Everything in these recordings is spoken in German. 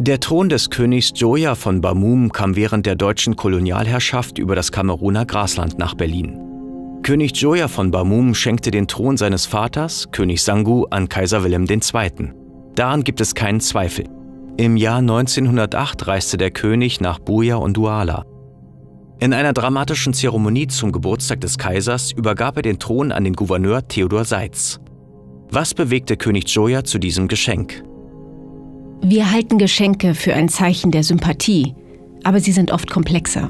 Der Thron des Königs Joya von Bamum kam während der deutschen Kolonialherrschaft über das Kameruner Grasland nach Berlin. König Joya von Bamum schenkte den Thron seines Vaters, König Sangu, an Kaiser Wilhelm II. Daran gibt es keinen Zweifel. Im Jahr 1908 reiste der König nach Buja und Douala. In einer dramatischen Zeremonie zum Geburtstag des Kaisers übergab er den Thron an den Gouverneur Theodor Seitz. Was bewegte König Joya zu diesem Geschenk? Wir halten Geschenke für ein Zeichen der Sympathie, aber sie sind oft komplexer.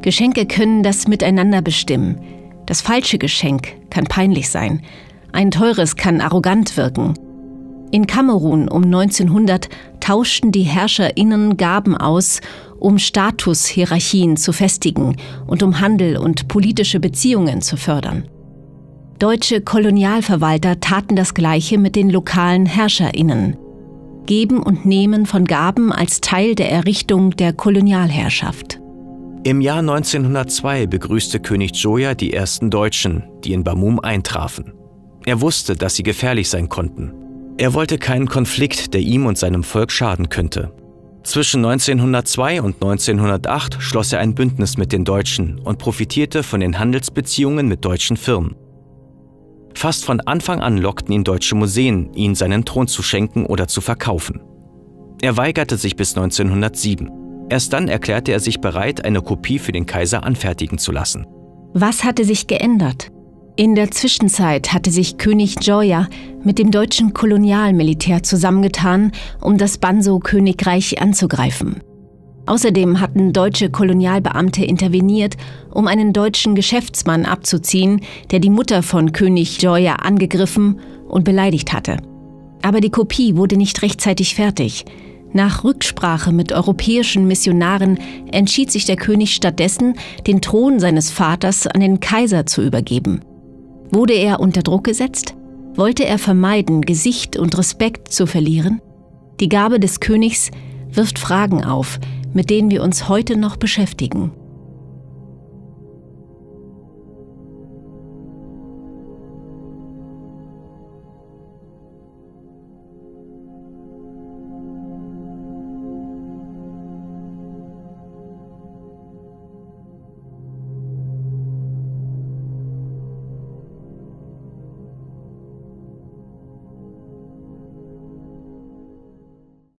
Geschenke können das Miteinander bestimmen. Das falsche Geschenk kann peinlich sein. Ein teures kann arrogant wirken. In Kamerun um 1900 tauschten die HerrscherInnen Gaben aus, um Statushierarchien zu festigen und um Handel und politische Beziehungen zu fördern. Deutsche Kolonialverwalter taten das Gleiche mit den lokalen HerrscherInnen. Geben und Nehmen von Gaben als Teil der Errichtung der Kolonialherrschaft. Im Jahr 1902 begrüßte König Joya die ersten Deutschen, die in Bamum eintrafen. Er wusste, dass sie gefährlich sein konnten. Er wollte keinen Konflikt, der ihm und seinem Volk schaden könnte. Zwischen 1902 und 1908 schloss er ein Bündnis mit den Deutschen und profitierte von den Handelsbeziehungen mit deutschen Firmen. Fast von Anfang an lockten ihn deutsche Museen, ihn seinen Thron zu schenken oder zu verkaufen. Er weigerte sich bis 1907. Erst dann erklärte er sich bereit, eine Kopie für den Kaiser anfertigen zu lassen. Was hatte sich geändert? In der Zwischenzeit hatte sich König Joya mit dem deutschen Kolonialmilitär zusammengetan, um das Banso-Königreich anzugreifen. Außerdem hatten deutsche Kolonialbeamte interveniert, um einen deutschen Geschäftsmann abzuziehen, der die Mutter von König Joya angegriffen und beleidigt hatte. Aber die Kopie wurde nicht rechtzeitig fertig. Nach Rücksprache mit europäischen Missionaren entschied sich der König stattdessen, den Thron seines Vaters an den Kaiser zu übergeben. Wurde er unter Druck gesetzt? Wollte er vermeiden, Gesicht und Respekt zu verlieren? Die Gabe des Königs wirft Fragen auf, mit denen wir uns heute noch beschäftigen.